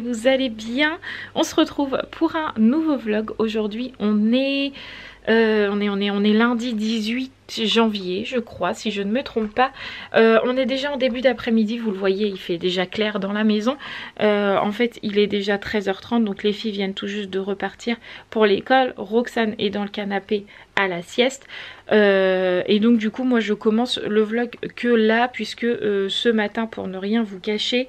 que vous allez bien. On se retrouve pour un nouveau vlog. Aujourd'hui, on est... Euh, on, est, on, est, on est lundi 18 janvier je crois si je ne me trompe pas. Euh, on est déjà en début d'après-midi. Vous le voyez il fait déjà clair dans la maison. Euh, en fait il est déjà 13h30 donc les filles viennent tout juste de repartir pour l'école. Roxane est dans le canapé à la sieste. Et donc du coup moi je commence le vlog que là puisque ce matin pour ne rien vous cacher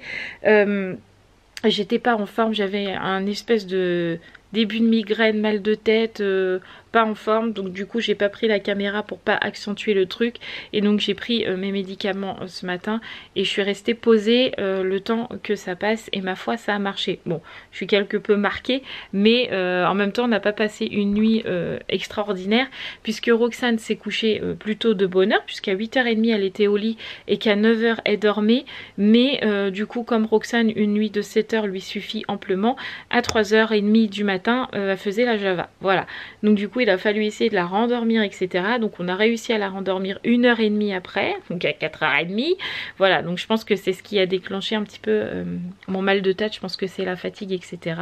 j'étais pas en forme j'avais un espèce de début de migraine, mal de tête, euh, pas en forme. Donc du coup j'ai pas pris la caméra pour pas accentuer le truc. Et donc j'ai pris euh, mes médicaments euh, ce matin. Et je suis restée posée le temps que ça passe. Et ma foi ça a marché. Bon je suis quelque peu marquée. Mais en même temps on n'a pas passé une nuit extraordinaire. Puisque Roxane s'est couchée plutôt de bonne heure. Puisqu'à 8h30 elle était au lit. Et qu'à 9h elle dormait. Mais du coup comme Roxane une nuit de 7h lui suffit amplement à 3h30 du matin elle faisait la java voilà donc du coup il a fallu essayer de la rendormir, etc. Donc on a réussi à la rendormir une heure et demie après, donc à 4h30. Voilà, donc je pense que c'est ce qui a déclenché un petit peu euh, mon mal de tête. Je pense que c'est la fatigue, etc.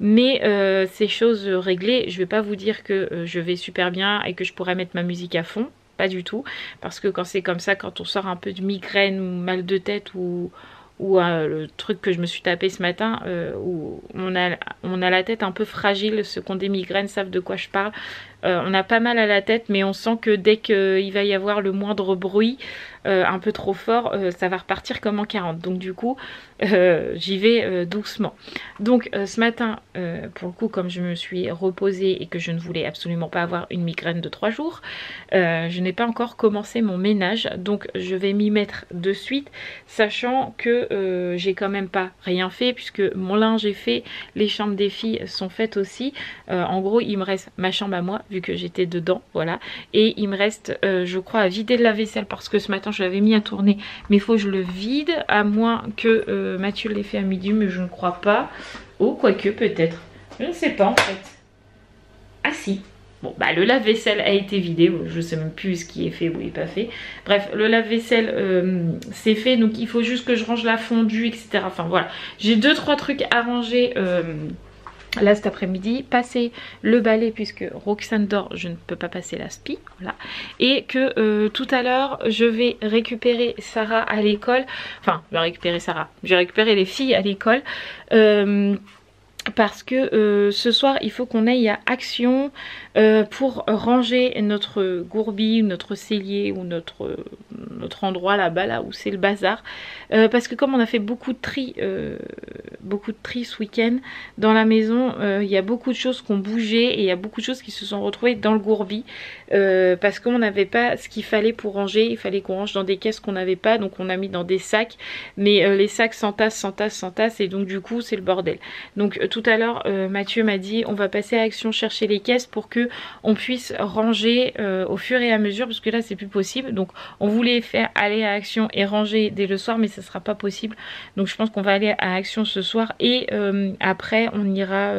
Mais euh, ces choses réglées, je vais pas vous dire que euh, je vais super bien et que je pourrais mettre ma musique à fond. Pas du tout. Parce que quand c'est comme ça, quand on sort un peu de migraine ou mal de tête ou ou le truc que je me suis tapé ce matin euh, où on a, on a la tête un peu fragile, ceux qui ont des migraines savent de quoi je parle. Euh, on a pas mal à la tête mais on sent que dès qu'il va y avoir le moindre bruit, euh, un peu trop fort, euh, ça va repartir comme en 40. Donc du coup, j'y vais doucement. Donc ce matin, pour le coup, comme je me suis reposée et que je ne voulais absolument pas avoir une migraine de 3 jours, je n'ai pas encore commencé mon ménage. Donc je vais m'y mettre de suite, sachant que j'ai quand même pas rien fait puisque mon linge est fait, les chambres des filles sont faites aussi. en gros, il me reste ma chambre à moi, vu que j'étais dedans, voilà. Et il me reste, je crois, à vider la vaisselle parce que ce matin je l'avais mis à tourner. Mais il faut que je le vide à moins que euh, Mathieu l'ait fait à midi mais je ne crois pas. Oh quoique peut-être. Je ne sais pas en fait. Ah si. Bon bah le lave-vaisselle a été vidé, je sais même plus ce qui est fait ou n'est pas fait. Bref, le lave-vaisselle euh, c'est fait, donc il faut juste que je range la fondue, etc. Enfin voilà, j'ai deux trois trucs à ranger euh, là cet après-midi, passer le balai puisque Roxane dort, je ne peux pas passer la spi, voilà. Et que euh, tout à l'heure, je vais récupérer Sarah à l'école, enfin, je vais récupérer Sarah, je vais récupérer les filles à l'école. Euh, parce que euh, ce soir il faut qu'on aille à Action euh, pour ranger notre gourbi, notre cellier ou notre, notre endroit là-bas là où c'est le bazar. Euh, parce que comme on a fait beaucoup de tri beaucoup de tri ce week-end dans la maison il y a beaucoup de choses qui ont bougé et il y a beaucoup de choses qui se sont retrouvées dans le gourbi. Parce qu'on n'avait pas ce qu'il fallait pour ranger. Il fallait qu'on range dans des caisses qu'on n'avait pas donc on a mis dans des sacs. Mais les sacs s'entassent, s'entassent, s'entassent et donc du coup c'est le bordel. Donc tout à l'heure euh, Mathieu m'a dit on va passer à Action chercher les caisses pour que on puisse ranger euh, au fur et à mesure parce que là c'est plus possible. Donc on voulait faire aller à Action et ranger dès le soir mais ça sera pas possible. Donc je pense qu'on va aller à Action ce soir et euh, après on ira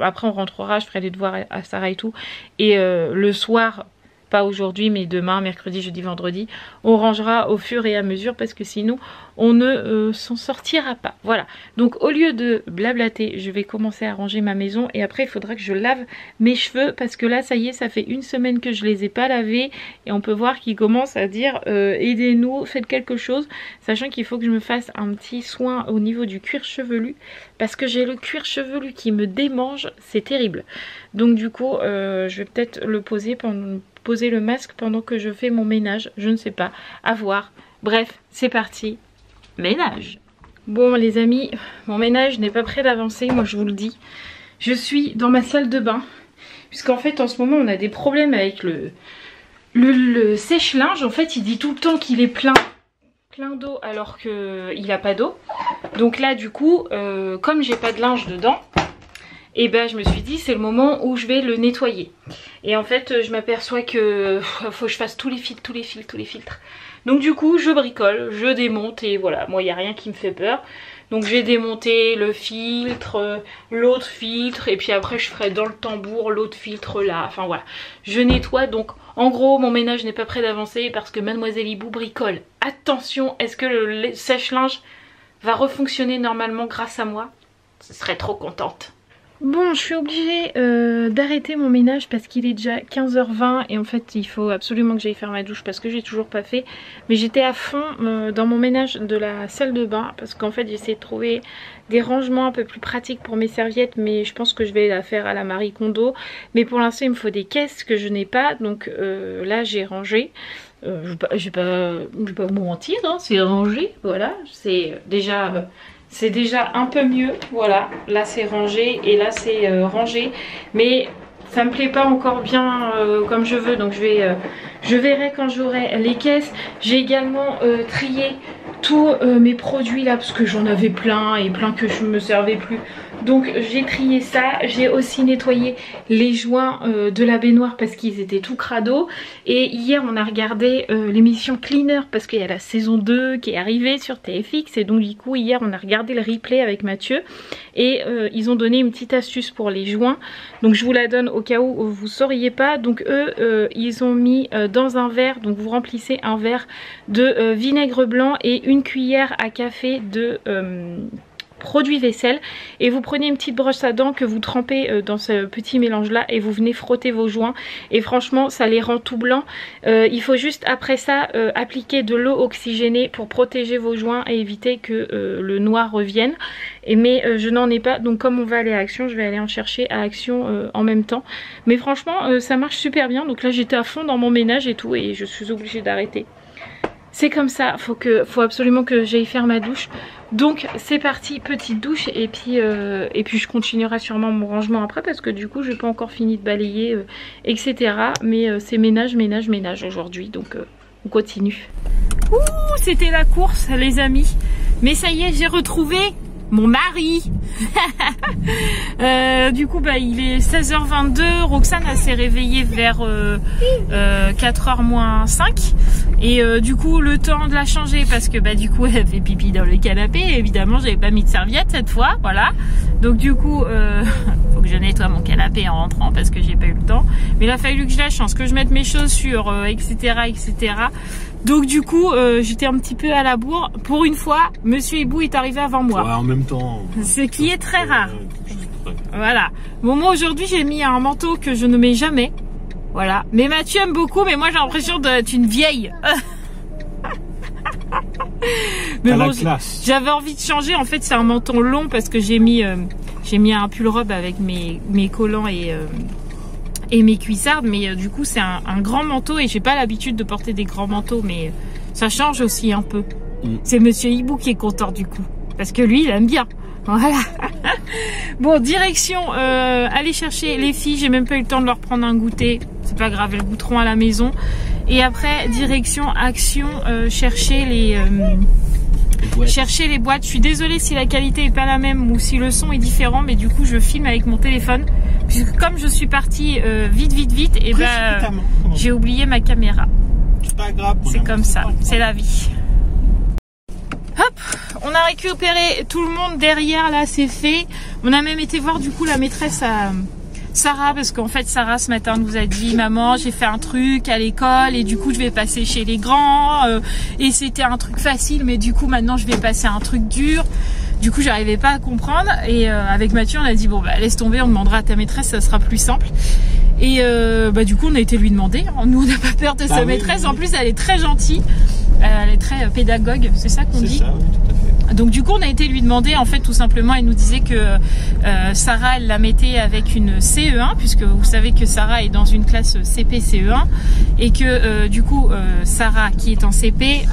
après on rentrera. Je ferai les devoirs à Sarah et tout. Et le soir pas aujourd'hui mais demain, mercredi, jeudi, vendredi, on rangera au fur et à mesure parce que sinon on ne euh, s'en sortira pas. Voilà, donc au lieu de blablater, je vais commencer à ranger ma maison et après il faudra que je lave mes cheveux parce que là ça y est, ça fait une semaine que je les ai pas lavés et on peut voir qu'ils commencent à dire euh, aidez-nous, faites quelque chose, sachant qu'il faut que je me fasse un petit soin au niveau du cuir chevelu parce que j'ai le cuir chevelu qui me démange, c'est terrible. Donc du coup, euh, je vais peut-être le poser pendant poser le masque pendant que je fais mon ménage. Je ne sais pas. À voir. Bref, c'est parti. Ménage. Bon les amis, mon ménage n'est pas prêt d'avancer, moi je vous le dis. Je suis dans ma salle de bain. Puisqu'en fait en ce moment on a des problèmes avec le, sèche-linge. En fait il dit tout le temps qu'il est plein plein d'eau alors qu'il n'a pas d'eau. Donc là du coup, euh, comme j'ai pas de linge dedans, et ben je me suis dit c'est le moment où je vais le nettoyer. Et en fait je m'aperçois que faut que je fasse tous les filtres, tous les filtres, tous les filtres. Donc du coup je bricole, je démonte et voilà, moi il n'y a rien qui me fait peur. Donc j'ai démonté le filtre, l'autre filtre et puis après je ferai dans le tambour l'autre filtre là. Enfin voilà, je nettoie donc en gros mon ménage n'est pas prêt d'avancer parce que mademoiselle Hibou bricole. Attention, est-ce que le sèche-linge va refonctionner normalement grâce à moi? Je serais trop contente. Bon, je suis obligée euh, d'arrêter mon ménage parce qu'il est déjà 15h20 et en fait il faut absolument que j'aille faire ma douche parce que j'ai toujours pas fait. Mais j'étais à fond euh, dans mon ménage de la salle de bain parce qu'en fait j'essaie de trouver des rangements un peu plus pratiques pour mes serviettes mais je pense que je vais la faire à la Marie Kondo. Mais pour l'instant il me faut des caisses que je n'ai pas donc euh, là j'ai rangé. je vais vais pas, pas vous mentir, hein, c'est rangé, voilà, c'est déjà c'est déjà un peu mieux. Voilà, là c'est rangé et là c'est euh, rangé. Mais ça me plaît pas encore bien euh, comme je veux. Donc euh, je verrai quand j'aurai les caisses. J'ai également trié tous mes produits là parce que j'en avais plein et plein que je me servais plus. Donc j'ai trié ça, j'ai aussi nettoyé les joints euh, de la baignoire parce qu'ils étaient tout crado. Et hier on a regardé euh, l'émission Cleaner parce qu'il y a la saison 2 qui est arrivée sur TFX. Et donc du coup hier on a regardé le replay avec Mathieu. Et euh, ils ont donné une petite astuce pour les joints. Donc je vous la donne au cas où vous ne sauriez pas. Donc eux ils ont mis dans un verre, donc vous remplissez un verre de vinaigre blanc et une cuillère à café de produit vaisselle et vous prenez une petite brosse à dents que vous trempez euh, dans ce petit mélange là et vous venez frotter vos joints. Et franchement ça les rend tout blancs. Euh, il faut juste après ça euh, appliquer de l'eau oxygénée pour protéger vos joints et éviter que le noir revienne. Et mais je n'en ai pas. Donc comme on va aller à Action je vais aller en chercher à Action en même temps. Mais franchement ça marche super bien. Donc là j'étais à fond dans mon ménage et tout et je suis obligée d'arrêter c'est comme ça, faut, que, faut absolument que j'aille faire ma douche. Donc c'est parti, petite douche et puis, euh, et puis je continuerai sûrement mon rangement après parce que du coup je n'ai pas encore fini de balayer, euh, etc. Mais euh, c'est ménage, ménage, ménage aujourd'hui, donc on continue. Ouh, c'était la course les amis. Mais ça y est, j'ai retrouvé mon mari. euh, du coup, bah, il est 16h22. Roxane s'est réveillée vers euh, euh, 4h moins 5. Et euh, du coup, le temps de la changer parce que bah, du coup, elle fait pipi dans le canapé. évidemment, j'avais pas mis de serviette cette fois. Voilà. Donc du coup, euh, faut que je nettoie mon canapé en rentrant parce que j'ai pas eu le temps. Mais il a fallu que je la change, que je mette mes chaussures, etc., etc. Donc du coup, euh, j'étais un petit peu à la bourre. Pour une fois, Monsieur Hibou est arrivé avant moi. Ouais, en même temps. Ce qui est très rare. Voilà. Bon, moi aujourd'hui, j'ai mis un manteau que je ne mets jamais. Voilà. Mais Mathieu aime beaucoup, mais moi j'ai l'impression d'être une vieille. mais bon, j'avais envie de changer. En fait, c'est un menton long parce que j'ai mis, euh, j'ai mis un pull robe avec mes, mes collants et euh, et mes cuissardes. Mais euh, du coup, c'est un, grand manteau et j'ai pas l'habitude de porter des grands manteaux, mais euh, ça change aussi un peu. Mm. C'est Monsieur Hibou qui est content du coup, parce que lui, il aime bien. Voilà. bon, direction, euh, aller chercher les filles. J'ai même pas eu le temps de leur prendre un goûter. C'est pas grave, elles goûteront à la maison. Et après, direction, action, chercher les chercher les boîtes. Je suis désolée si la qualité est pas la même ou si le son est différent, mais du coup je filme avec mon téléphone. Puisque comme je suis partie euh, vite, vite, vite, et ben j'ai oublié ma caméra. C'est comme ça, c'est la vie. Hop, on a récupéré tout le monde derrière là, c'est fait. On a même été voir du coup la maîtresse à Sarah parce qu'en fait Sarah ce matin nous a dit maman j'ai fait un truc à l'école et du coup je vais passer chez les grands euh, et c'était un truc facile mais du coup maintenant je vais passer à un truc dur du coup j'arrivais pas à comprendre et euh, avec Mathieu on a dit bon bah laisse tomber on demandera à ta maîtresse ça sera plus simple. Et euh, bah du coup on a été lui demander. Nous on n'a pas peur de sa bah maîtresse. en plus elle est très gentille. Elle est très pédagogue c'est ça qu'on dit ça, donc du coup on a été lui demander en fait tout simplement elle nous disait que euh, Sarah elle la mettait avec une CE1 puisque vous savez que Sarah est dans une classe CP CE1 et que euh, du coup euh, Sarah qui est en CP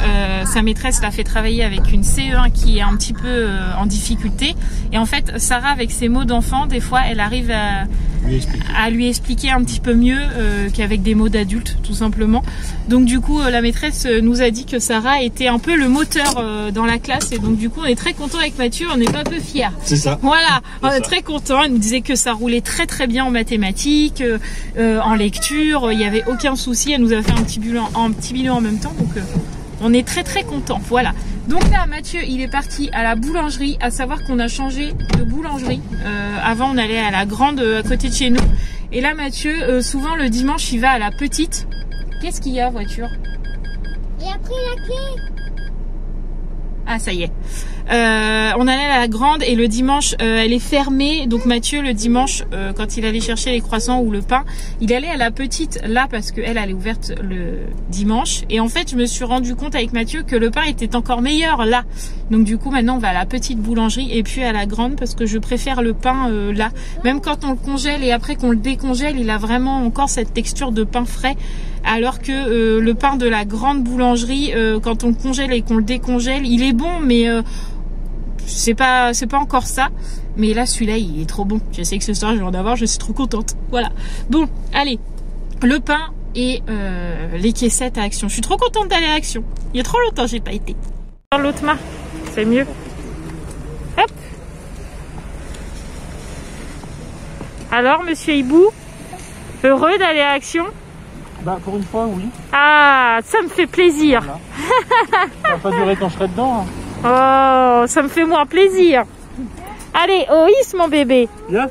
sa maîtresse l'a fait travailler avec une CE1 qui est un petit peu en difficulté. Et en fait Sarah avec ses mots d'enfant des fois elle arrive à à lui expliquer un petit peu mieux qu'avec des mots d'adulte tout simplement donc du coup la maîtresse nous a dit que Sarah était un peu le moteur dans la classe et donc du coup, on est très content avec Mathieu, on n'est pas un peu fiers. C'est ça. Voilà, on est très content. Il nous disait que ça roulait très très bien en mathématiques, euh, euh, en lecture, il n'y avait aucun souci. Elle nous a fait un petit bilan, un petit bilan en même temps, donc euh, on est très très content. Voilà. Donc là, Mathieu, il est parti à la boulangerie, à savoir qu'on a changé de boulangerie. avant, on allait à la grande à côté de chez nous. Et là, Mathieu, souvent le dimanche, il va à la petite. Qu'est-ce qu'il y a, voiture? Il a pris la clé. Ah, ça y est. Euh, on allait à la grande et le dimanche, euh, elle est fermée. Donc Mathieu, le dimanche, euh, quand il allait chercher les croissants ou le pain, il allait à la petite là parce qu'elle, elle est ouverte le dimanche. Et en fait, je me suis rendu compte avec Mathieu que le pain était encore meilleur là. Donc du coup, maintenant, on va à la petite boulangerie et puis à la grande parce que je préfère le pain là. Même quand on le congèle et après qu'on le décongèle, il a vraiment encore cette texture de pain frais alors que le pain de la grande boulangerie, quand on le congèle et qu'on le décongèle, il est bon, mais c'est pas c'est pas encore ça. Mais là, celui-là, il est trop bon. Je sais que ce soir, je vais en avoir, je suis trop contente. Voilà. Bon, allez, le pain et les caissettes à Action. Je suis trop contente d'aller à Action. Il y a trop longtemps, j'ai pas été. L'autre main, c'est mieux. Hop. Alors, Monsieur Hibou, heureux d'aller à Action bah, pour une fois, oui. Ah, ça me fait plaisir. ça va pas durer quand je serai dedans. Hein. Oh, ça me fait moins plaisir. Allez, Oïs, mon bébé. Viens.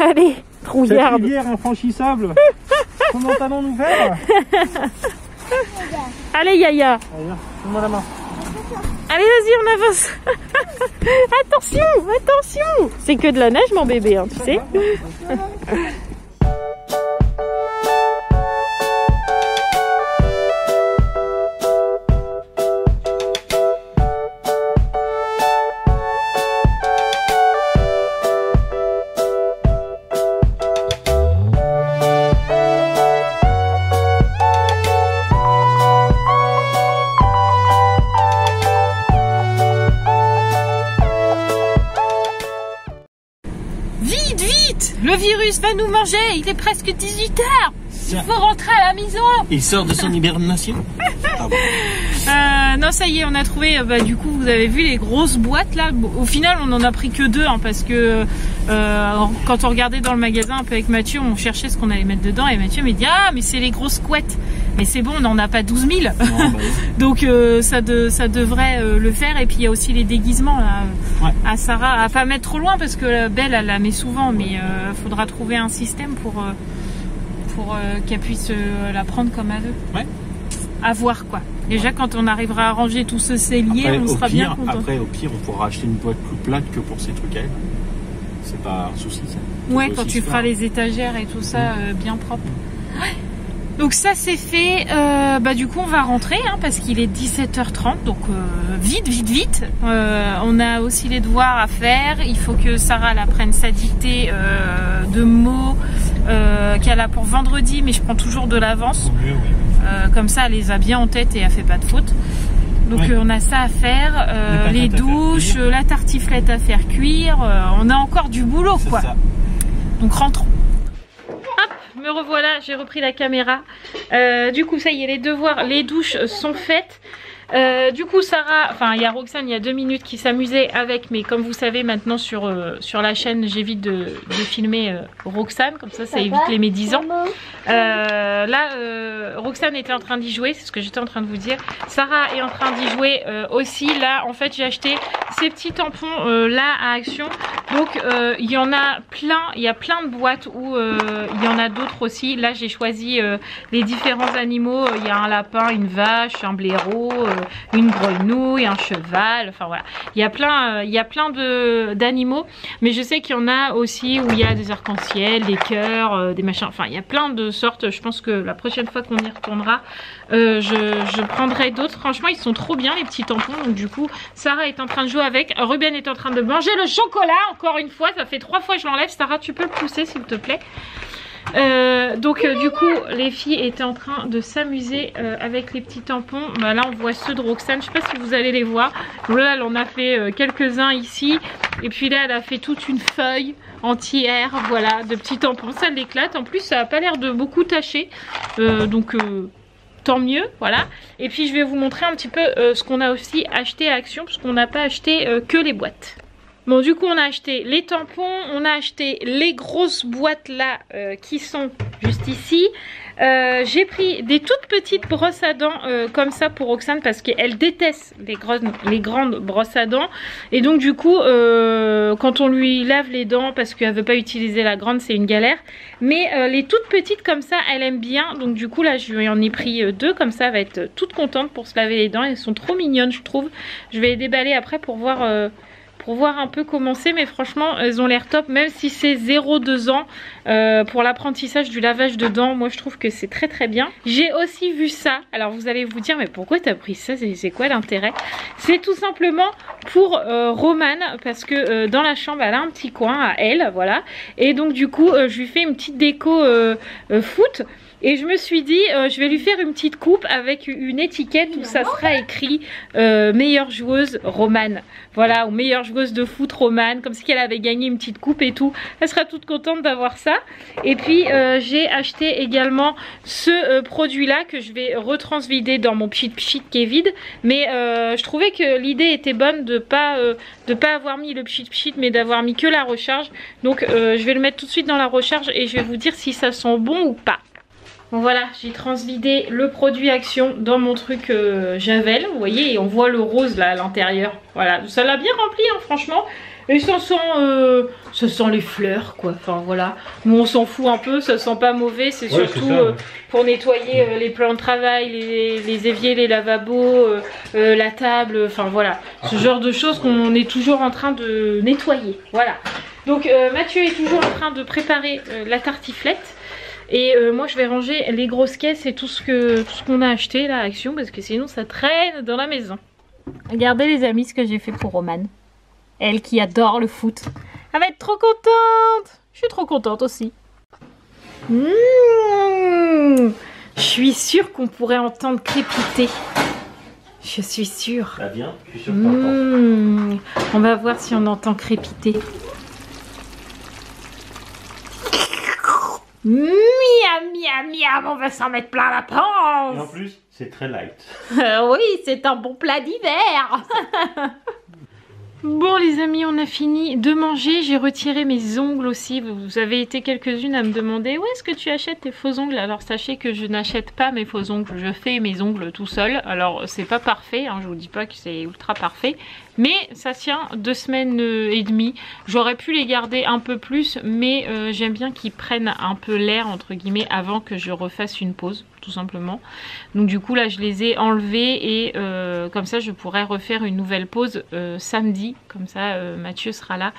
Allez, trouillarde. Cette rivière infranchissable. Comment allons-nous faire Allez, Yaya. Allez, la main. Allez, vas-y, on avance. attention, attention. C'est que de la neige, mon bébé, hein, tu sais. Presque 18h. Il faut rentrer à la maison. Il sort de son hibernation euh, Non, ça y est, on a trouvé. Euh, bah, du coup, vous avez vu les grosses boîtes là. Au final, on en a pris que deux hein, parce que euh, quand on regardait dans le magasin un peu avec Mathieu, on cherchait ce qu'on allait mettre dedans et Mathieu m'a dit ah mais c'est les grosses couettes. Mais c'est bon, on n'en a pas 12 000. Bah Donc ça, de, ça devrait le faire. Et puis il y a aussi les déguisements là, à Sarah. À pas mettre trop loin parce que Belle elle la met souvent, mais il faudra trouver un système pour pour euh, qu'elle puisse euh, la prendre comme elle veut. Ouais. À voir quoi. Déjà quand on arrivera à ranger tout ce cellier, on sera bien content. Après au pire on pourra acheter une boîte plus plate que pour ces trucs à elle. C'est pas un souci ça. Ouais quand tu feras les étagères et tout ça mm. euh, bien propre. Ouais. Donc ça c'est fait. Euh, bah du coup on va rentrer hein, parce qu'il est 17h30. Donc euh, vite, vite, vite. Euh, on a aussi les devoirs à faire. Il faut que Sarah la prenne sa dictée de mots qu'elle a pour vendredi, mais je prends toujours de l'avance. comme ça elle les a bien en tête et elle fait pas de faute. Donc on a ça à faire, les douches, la tartiflette à faire cuire, on a encore du boulot quoi. Donc rentrons revoilà, j'ai repris la caméra. Euh, du coup, ça y est, les devoirs, les douches sont faites. Euh, du coup Sarah, enfin il y a Roxane il y a deux minutes qui s'amusait avec mais comme vous savez maintenant sur, euh, sur la chaîne j'évite de, de, filmer euh, Roxane comme ça ça, évite les médisants. là Roxane était en train d'y jouer, c'est ce que j'étais en train de vous dire. Sarah est en train d'y jouer aussi. Là en fait j'ai acheté ces petits tampons là à Action. Donc il y en a plein, il y a plein de boîtes où il y en a d'autres aussi. Là j'ai choisi les différents animaux. Il y a un lapin, une vache, un blaireau une grenouille, un cheval, enfin voilà. Il y a plein, euh, y a plein d'animaux, mais je sais qu'il y en a aussi où il y a des arcs-en-ciel, des cœurs, euh, des machins, enfin il y a plein de sortes. Je pense que la prochaine fois qu'on y retournera, euh, je, prendrai d'autres. Franchement, ils sont trop bien les petits tampons. Donc du coup, Sarah est en train de jouer avec. Ruben est en train de manger le chocolat. Encore une fois, ça fait trois fois que je l'enlève. Sarah, tu peux le pousser s'il te plaît? Euh, donc euh, du coup les filles étaient en train de s'amuser euh, avec les petits tampons. Bah, Là on voit ceux de Roxane, je sais pas si vous allez les voir. Là elle en a fait quelques-uns ici. Et puis là elle a fait toute une feuille entière Voilà de petits tampons, ça l'éclate. En plus ça a pas l'air de beaucoup tacher Donc tant mieux voilà. Et puis je vais vous montrer un petit peu ce qu'on a aussi acheté à Action Parce qu'on n'a pas acheté que les boîtes Bon du coup on a acheté les tampons, on a acheté les grosses boîtes là euh, qui sont juste ici. Euh, j'ai pris des toutes petites brosses à dents euh, comme ça pour Roxane parce qu'elle déteste les, grandes brosses à dents. Et donc du coup, quand on lui lave les dents parce qu'elle veut pas utiliser la grande, c'est une galère. Mais les toutes petites comme ça, elle aime bien. Donc du coup là, je lui en ai pris deux comme ça. Elle va être toute contente pour se laver les dents. Elles sont trop mignonnes, je trouve. Je vais les déballer après pour voir pour voir un peu comment c'est mais franchement elles ont l'air top même si c'est 0,2 ans euh, pour l'apprentissage du lavage de dents moi je trouve que c'est très très bien. J'ai aussi vu ça. Alors vous allez vous dire mais pourquoi t'as pris ça? C'est quoi l'intérêt? C'est tout simplement pour euh, Romane parce que euh, dans la chambre elle a un petit coin à elle voilà. Et donc du coup je lui fais une petite déco foot et je me suis dit, euh, je vais lui faire une petite coupe avec une étiquette où ça sera écrit euh, meilleure joueuse romane. Voilà, ou meilleure joueuse de foot romane, comme si elle avait gagné une petite coupe et tout. Elle sera toute contente d'avoir ça. Et puis euh, j'ai acheté également ce produit-là que je vais retransvider dans mon pchit pchit qui est vide. Mais je trouvais que l'idée était bonne de pas de pas avoir mis le pchit pchit, mais d'avoir mis que la recharge. Donc je vais le mettre tout de suite dans la recharge et je vais vous dire si ça sent bon ou pas. Voilà, j'ai transvidé le produit Action dans mon truc euh, Javel, vous voyez, et on voit le rose là à l'intérieur. Voilà, ça l'a bien rempli hein, franchement. Et ça sent, euh, ça sent les fleurs quoi, enfin voilà. On s'en fout un peu, ça sent pas mauvais, c'est surtout euh, pour nettoyer les plans de travail, les, éviers, les lavabos, la table, enfin voilà. Ce ah. genre de choses qu'on est toujours en train de nettoyer, voilà. Donc Mathieu est toujours en train de préparer la tartiflette. Et euh, moi je vais ranger les grosses caisses et tout ce que tout ce qu'on a acheté là Action parce que sinon ça traîne dans la maison. Regardez les amis ce que j'ai fait pour Romane. Elle qui adore le foot. Elle va être trop contente. Je suis trop contente aussi. Mmh. Je suis sûre qu'on pourrait entendre crépiter. Je suis sûre. Bah bien, je suis sûre mmh. On va voir si on entend crépiter. Miam, miam, miam, on va s'en mettre plein la panse. Et en plus, c'est très light. Euh, oui, c'est un bon plat d'hiver. Bon les amis, on a fini de manger. J'ai retiré mes ongles aussi. Vous avez été quelques-unes à me demander où est-ce que tu achètes tes faux ongles? Alors sachez que je n'achète pas mes faux ongles. Je fais mes ongles tout seul. Alors c'est pas parfait, hein, je vous dis pas que c'est ultra parfait. Mais ça tient deux semaines euh, et demie. J'aurais pu les garder un peu plus, mais euh, j'aime bien qu'ils prennent un peu l'air, entre guillemets, avant que je refasse une pause, tout simplement. Donc du coup, là, je les ai enlevés et euh, comme ça, je pourrais refaire une nouvelle pause samedi. Comme ça, Mathieu sera là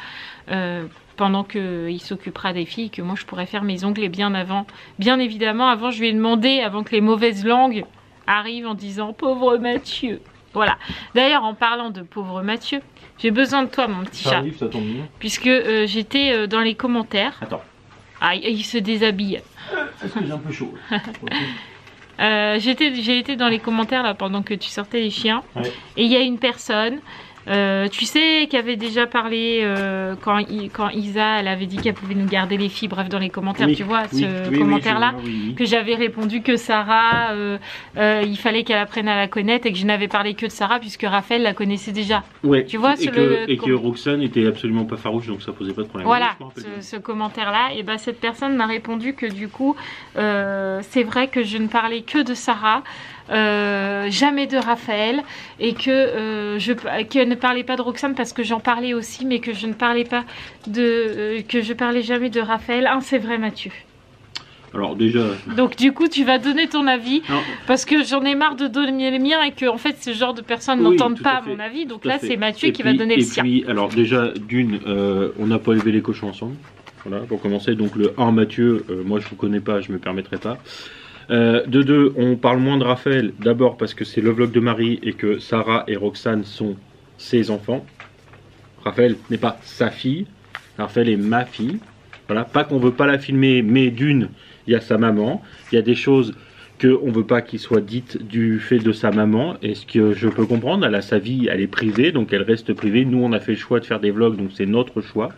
pendant qu'il s'occupera des filles, que moi, je pourrais faire mes ongles et bien avant. Bien évidemment, avant, je lui ai demandé, avant que les mauvaises langues arrivent en disant « Pauvre Mathieu !» Voilà. D'ailleurs, en parlant de pauvre Mathieu, j'ai besoin de toi, mon petit chat. Puisque euh, j'étais euh, dans les commentaires. Attends. Ah, il se déshabille. Parce que j'ai un peu chaud. Euh, j'ai été dans les commentaires là pendant que tu sortais les chiens. Et il y a une personne euh, tu sais qu'elle avait déjà parlé euh, quand, quand Isa elle avait dit qu'elle pouvait nous garder les filles, bref dans les commentaires, tu vois, ce commentaire-là, que j'avais répondu que Sarah, euh, il fallait qu'elle apprenne à la connaître et que je n'avais parlé que de Sarah puisque Raphaël la connaissait déjà. Ouais. Tu vois, et, que, et que Roxane était absolument pas farouche donc ça posait pas de problème. Voilà, ce, commentaire-là, et ben cette personne m'a répondu que du coup, c'est vrai que je ne parlais que de Sarah. Euh, jamais de Raphaël et que euh, je ne parlais pas de Roxane parce que j'en parlais aussi mais que je ne parlais pas de euh, que je parlais jamais de Raphaël. Ah, c'est vrai Mathieu. Alors déjà... Donc du coup tu vas donner ton avis parce que j'en ai marre de donner le mien et que en fait ce genre de personnes n'entendent pas mon avis. Donc là c'est Mathieu qui va donner le sien. Puis, alors déjà d'une, on n'a pas élevé les cochons ensemble. Voilà pour commencer. Donc le 1 Mathieu, moi je ne vous connais pas, je me permettrai pas. Euh, de deux, on parle moins de Raphaël, d'abord parce que c'est le vlog de Marie et que Sarah et Roxane sont ses enfants. Raphaël n'est pas sa fille, Raphaël est ma fille. Voilà, pas qu'on veut pas la filmer, mais d'une, il y a sa maman, il y a des choses qu'on ne veut pas qu'il soit dites du fait de sa maman, et ce que je peux comprendre, elle a sa vie, elle est privée, donc elle reste privée. Nous, on a fait le choix de faire des vlogs, donc c'est notre choix.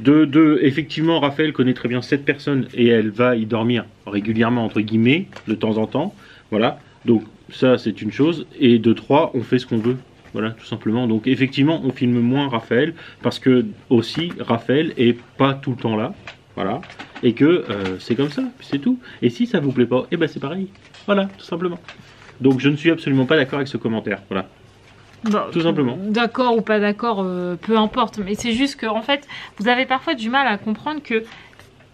De deux, effectivement, Raphaël connaît très bien cette personne et elle va y dormir régulièrement, entre guillemets, de temps en temps. Voilà, donc ça c'est une chose. Et de trois, on fait ce qu'on veut. Voilà, tout simplement. Donc effectivement, on filme moins Raphaël parce que aussi Raphaël est pas tout le temps là. Voilà. Et que euh, c'est comme ça, c'est tout. Et si ça vous plaît pas, eh ben c'est pareil. Voilà, tout simplement. Donc je ne suis absolument pas d'accord avec ce commentaire. Voilà. Bah, Tout simplement. D'accord ou pas d'accord, euh, peu importe. Mais c'est juste que, en fait, vous avez parfois du mal à comprendre que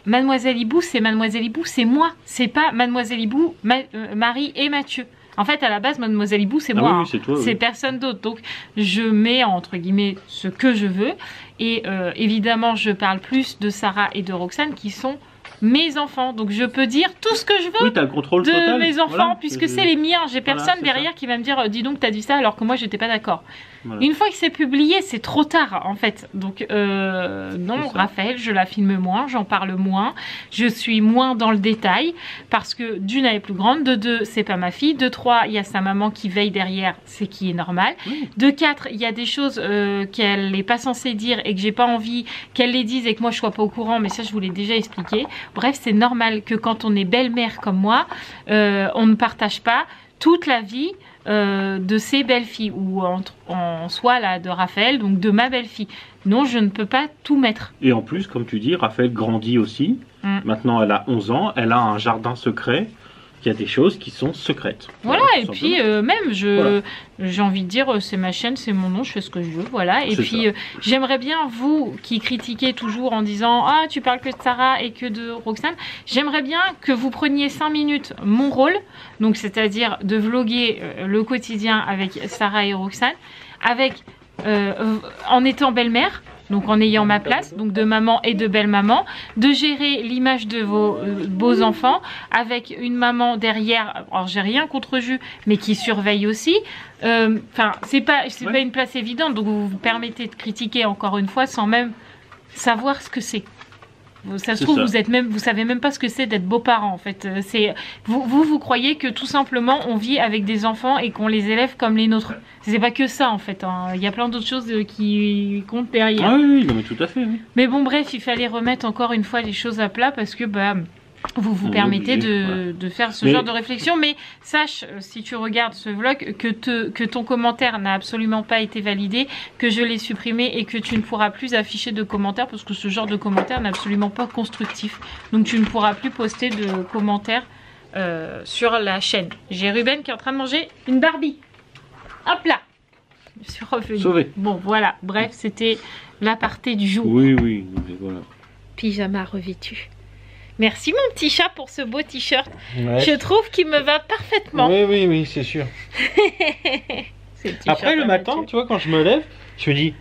Mademoiselle Hibou, c'est Mademoiselle Hibou, c'est moi. C'est pas Mademoiselle Hibou, Ma- euh, Marie et Mathieu. En fait, à la base, Mademoiselle Hibou, c'est Ah moi. oui, hein. oui. C'est personne d'autre. Donc, je mets entre guillemets ce que je veux. Et euh, évidemment, je parle plus de Sarah et de Roxane qui sont mes enfants. Donc, je peux dire tout ce que je veux Oui, t'as le contrôle de total. mes enfants, Voilà. puisque c'est les miens. J'ai Voilà, personne derrière qui va me dire dis donc t'as dit ça alors que moi j'étais pas d'accord. Voilà. Une fois que c'est publié, c'est trop tard en fait. Donc euh, non. Raphaël, je la filme moins, j'en parle moins, je suis moins dans le détail parce que d'une elle est plus grande, de deux c'est pas ma fille, de trois il y a sa maman qui veille derrière, c'est qui est normal. Oui. De quatre il y a des choses euh, qu'elle n'est pas censée dire et que j'ai pas envie qu'elle les dise et que moi je sois pas au courant, mais ça je vous l'ai déjà expliqué. Bref, c'est normal que quand on est belle-mère comme moi, euh, on ne partage pas toute la vie euh, de ses belles-filles ou en, en soi là de Raphaël, donc de ma belle-fille. Non, je ne peux pas tout mettre. Et en plus, comme tu dis, Raphaël grandit aussi. Mm. Maintenant, elle a 11 ans. Elle a un jardin secret. Il y a des choses qui sont secrètes. Voilà, et puis euh, même, je Voilà. j'ai envie de dire, euh, c'est ma chaîne, c'est mon nom, je fais ce que je veux, voilà. Et puis, euh, j'aimerais bien, vous qui critiquez toujours en disant, ah, tu parles que de Sarah et que de Roxane, j'aimerais bien que vous preniez 5 minutes mon rôle, donc c'est-à-dire de vloguer le quotidien avec Sarah et Roxane, avec, euh, en étant belle-mère, donc en ayant ma place, donc de maman et de belle-maman, de gérer l'image de vos euh, beaux enfants, avec une maman derrière, alors j'ai rien contre Jus, mais qui surveille aussi. Euh, Enfin, c'est pas, Ouais. pas une place évidente, donc vous vous permettez de critiquer encore une fois sans même savoir ce que c'est. Ça se trouve, ça. vous êtes même, vous savez même pas ce que c'est d'être beau-parent en fait. Euh, C'est vous, vous, vous croyez que tout simplement on vit avec des enfants et qu'on les élève comme les nôtres. C'est pas que ça en fait. hein. Il y a plein d'autres choses euh, qui comptent derrière. Ah oui, oui, mais tout à fait. oui. Mais bon, bref, il fallait remettre encore une fois les choses à plat parce que bah, vous vous permettez obligé, de, voilà. de faire ce Mais- genre de réflexion. Mais sache, euh, si tu regardes ce vlog, que, te, que ton commentaire n'a absolument pas été validé, que je l'ai supprimé et que tu ne pourras plus afficher de commentaires parce que ce genre de commentaire n'est absolument pas constructif. Donc tu ne pourras plus poster de commentaires euh, sur la chaîne. J'ai Ruben qui est en train de manger une Barbie. Hop là Je suis revenue. Sauvé. Bon, voilà. Bref, c'était l'aparté du jour Oui, oui, mais voilà. pyjama revêtu. Merci mon petit chat pour ce beau t-shirt. Ouais. Je trouve qu'il me va parfaitement. Oui, oui, oui, c'est sûr. Après, le matin, tu vois, quand je me lève, je me dis,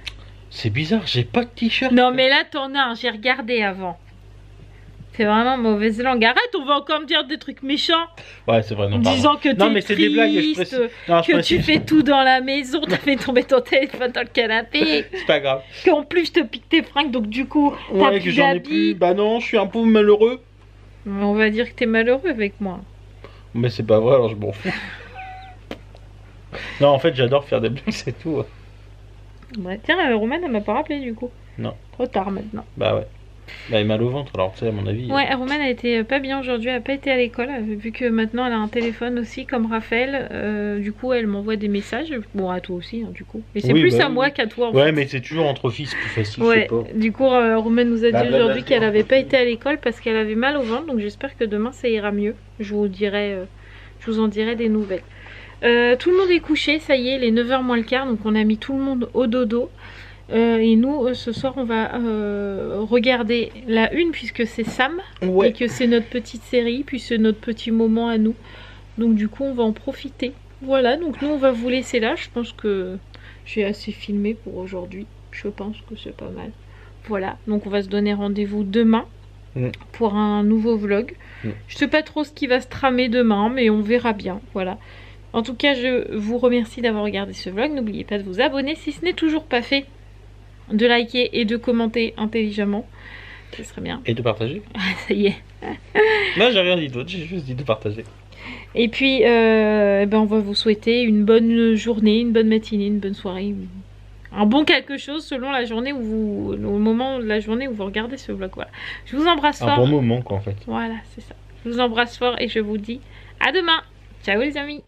c'est bizarre, j'ai pas de t-shirt. Non mais là t'en as un, j'ai regardé avant. C'est vraiment mauvaise langue. Arrête, on va encore me dire des trucs méchants. Ouais, c'est vrai, non, disant que Non, mais c'est des blagues, je triste, précise. Non, je que tu fais tout dans la maison, t'as fait tomber ton téléphone dans le canapé, C'est pas grave. qu'en plus je te pique tes fringues, donc du coup t'as Ouais, plus que j'en ai plus. Bah non, je suis un pauvre malheureux. On va dire que t'es malheureux avec moi. Mais c'est pas vrai, alors je m'en fous. non, en fait, j'adore faire des blagues, c'est tout. Ouais, tiens, euh, Roman, elle m'a pas rappelé du coup. Non. Trop tard maintenant. Bah ouais. Bah, elle a mal au ventre, alors tu sais, à mon avis. Ouais, Roman a été pas bien aujourd'hui, elle a pas été à l'école, euh, vu que maintenant elle a un téléphone aussi comme Raphaël. euh, du coup, elle m'envoie des messages. Bon, à toi aussi, hein, du coup. Et c'est Oui, plus bah à oui. moi qu'à toi. en Ouais, fait. mais c'est toujours entre fils plus facile, je Ouais, sais pas. du coup, euh, Roman nous a dit Bah, bah, aujourd'hui qu'elle avait pas été à l'école parce qu'elle avait mal au ventre. Donc j'espère que demain ça ira mieux. Je vous dirai, euh, je vous en dirai des nouvelles. Euh, tout le monde est couché, ça y est, les 9h moins le quart. Donc on a mis tout le monde au dodo. Euh, et nous, euh, ce soir, on va euh, regarder la une puisque c'est Sam et que c'est notre petite série, puis c'est notre petit moment à nous. Donc du coup, on va en profiter. Voilà, donc nous, on va vous laisser là. Je pense que j'ai assez filmé pour aujourd'hui. Je pense que c'est pas mal. Voilà, donc on va se donner rendez-vous demain Mm. pour un nouveau vlog. Mm. Je sais pas trop ce qui va se tramer demain, mais on verra bien. Voilà. En tout cas, je vous remercie d'avoir regardé ce vlog. N'oubliez pas de vous abonner si ce n'est toujours pas fait, de liker et de commenter intelligemment. Ce serait bien. Et de partager Ça y est. Non, j'ai rien dit d'autre, j'ai juste dit de partager. Et puis, euh, eh ben, on va vous souhaiter une bonne journée, une bonne matinée, une bonne soirée, un bon quelque chose selon la journée où vous, au moment de la journée où vous regardez ce vlog. Voilà. Je vous embrasse Un fort. bon moment, quoi, en fait. Voilà, c'est ça. Je vous embrasse fort et je vous dis à demain. Ciao les amis.